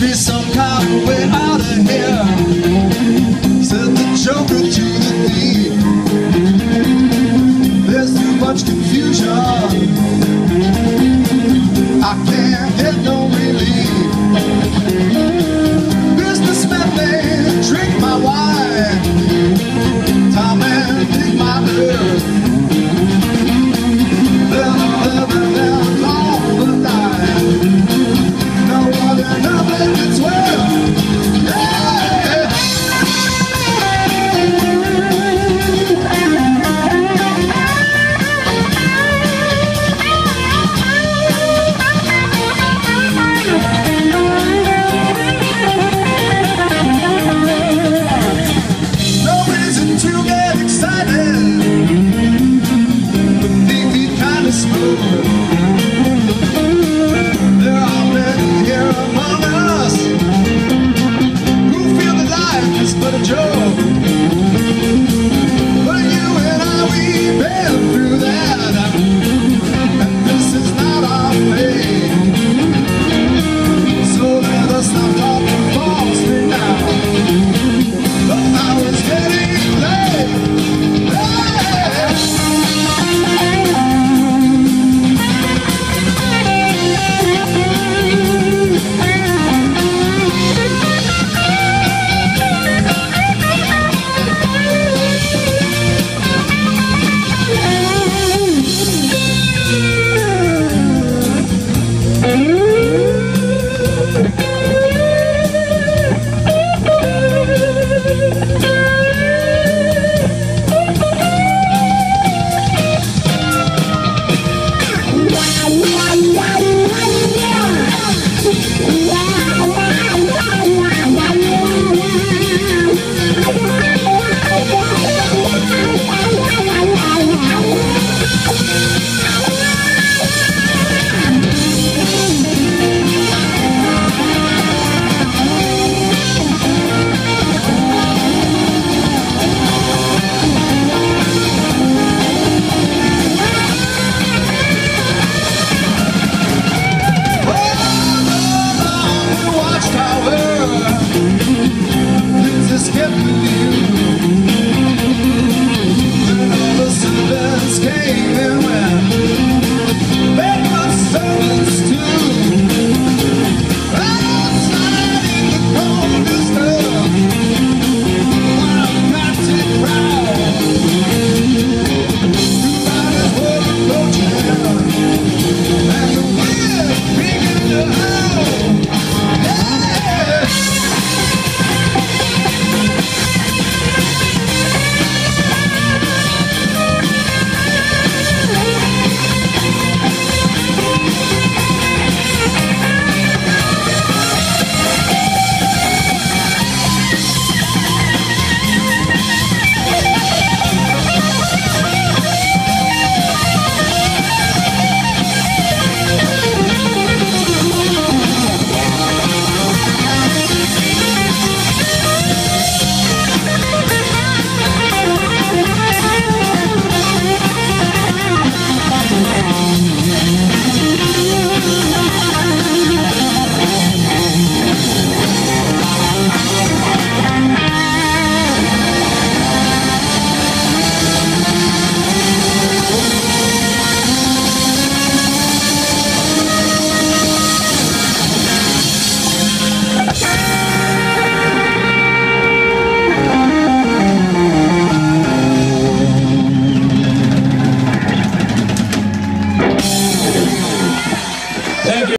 be some kind of way out of here. get excited. Yeah.